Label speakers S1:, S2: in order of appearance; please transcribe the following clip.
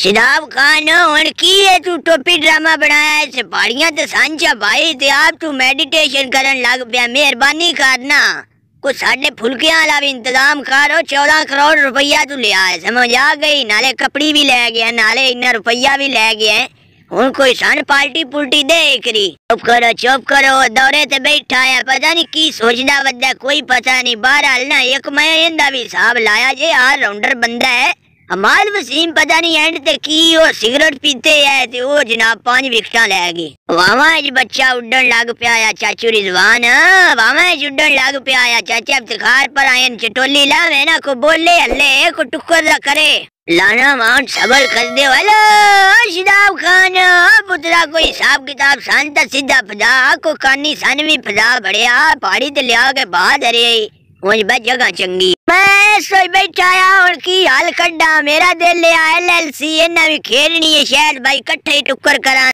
S1: शदाब खान हूँ की है तू? टोपी ड्रामा बनाया है, सिपाहियाँ ते सांचा भाई ते आप तू मेडिटेशन करन लग पिया, मेहरबानी करना। कुछ साढ़े फुलकियाँ वाला भी इंतज़ाम करो चौदह करोड़ रुपया तू लिया है समझ आ गई? नाले कपड़ी भी ले गया, नाले इन्ना रुपया भी ले गया हूँ। कोई सन पार्टी पुल्टी दे एकरी। चुप करो चुप करो, दौरे ते बैठा है। पता नहीं की सोचदा बंदा, कोई पता नहीं। बहरहाल ना, एक मैं इंदा भी हिसाब लाया जे आ राउंडर बंदा है। अमाल वसीम, पता नहीं एंड ते की वो सिगरेट पीते है, ते वो जनाब पाँच विकटा ले गए। ज बच्चा उड़न लग पिया चाचू रिजवान ज उड़न लग पिया चाचा इफ्तिखार पर आयन चटोली लावे ना, को बोले हल्ले, को टुक्कर दा करे। लाना माउंट सबल कर दे हेलो शिदाब खान, पुत्रा कोई हिसाब किताब शांत सीधा फदा को कानी सन भी फदा बड़िया पहाड़ी ते लिया के बाद अरे बस जगह चंगी। मैं सोई बैठा की हाल कड्डा मेरा दिल ले एल एल सी। इन्ना भी खेलनी है शायद भाई, कट्ठे ही टुक्कर करा